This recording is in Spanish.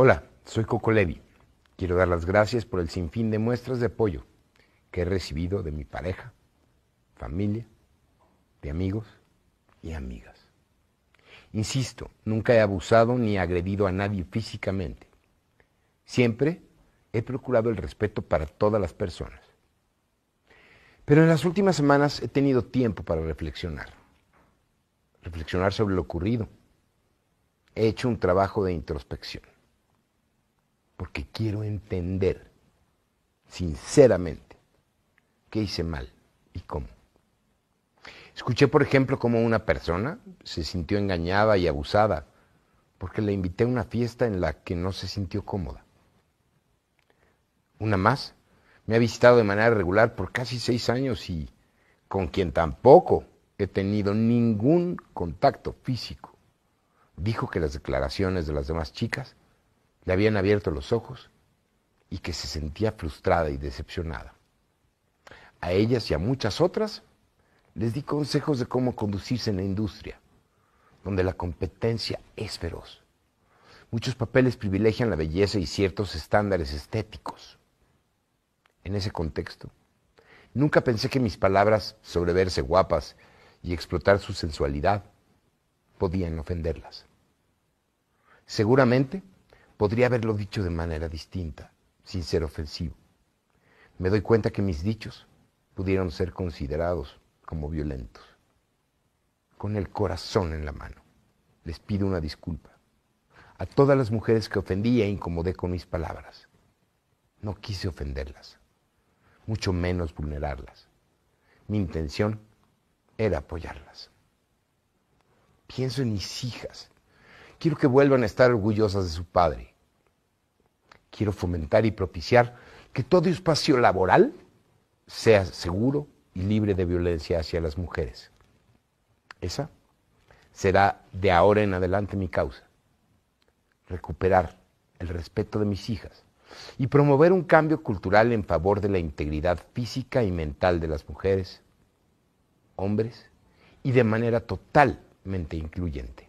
Hola, soy Coco Levi. Quiero dar las gracias por el sinfín de muestras de apoyo que he recibido de mi pareja, familia, de amigos y amigas. Insisto, nunca he abusado ni agredido a nadie físicamente. Siempre he procurado el respeto para todas las personas. Pero en las últimas semanas he tenido tiempo para reflexionar. Reflexionar sobre lo ocurrido. He hecho un trabajo de introspección. Porque quiero entender, sinceramente, qué hice mal y cómo. Escuché, por ejemplo, cómo una persona se sintió engañada y abusada porque le invité a una fiesta en la que no se sintió cómoda. Una más me ha visitado de manera regular por casi seis años y con quien tampoco he tenido ningún contacto físico. Dijo que las declaraciones de las demás chicas le habían abierto los ojos y que se sentía frustrada y decepcionada. A ellas y a muchas otras les di consejos de cómo conducirse en la industria, donde la competencia es feroz. Muchos papeles privilegian la belleza y ciertos estándares estéticos. En ese contexto, nunca pensé que mis palabras sobre verse guapas y explotar su sensualidad podían ofenderlas. Seguramente podría haberlo dicho de manera distinta, sin ser ofensivo. Me doy cuenta que mis dichos pudieron ser considerados como violentos. Con el corazón en la mano, les pido una disculpa a todas las mujeres que ofendí e incomodé con mis palabras. No quise ofenderlas, mucho menos vulnerarlas. Mi intención era apoyarlas. Pienso en mis hijas. Quiero que vuelvan a estar orgullosas de su padre. Quiero fomentar y propiciar que todo espacio laboral sea seguro, y libre de violencia hacia las mujeres. Esa será de ahora en adelante mi causa. Recuperar el respeto de mis hijas y promover un cambio cultural en favor de la integridad física y mental de las mujeres, hombres y de manera totalmente incluyente.